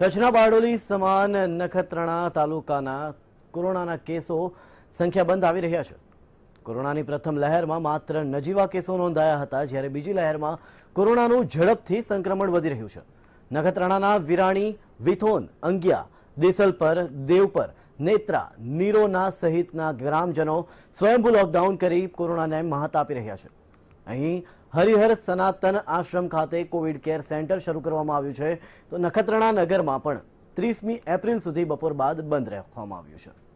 કચ્છના બારડોલી સમાન નખત્રાણા તાલુકાના કોરોનાના કેસો સંખ્યાબંધ આવી રહ્યા છે. કોરોનાની પ્રથમ લહેરમાં માત્ર નજીવા કેસો નોંધાયા હતા, જ્યારે બીજી લહેરમાં કોરોનાનું ઝડપથી સંક્રમણ વધી રહ્યું છે. નખત્રાણાના વિરાણી, વિથોન, અંગિયા દેસલપર દેવપર નેત્રા, નીરોના સહિતના ગ્રામજનો સ્વયંભૂ લોકડાઉન કરી કોરોનાને મહાત આપી રહ્યા છે. અહીં હરિહર સનાતન આશ્રમ ખાતે કોવિડ કેર સેન્ટર શરૂ કરવામાં આવ્યું છે. તો નખત્રાણા નગરમાં પણ ત્રીસમી એપ્રિલ સુધી બપોર બાદ બંધ રાખવામાં આવ્યું છે.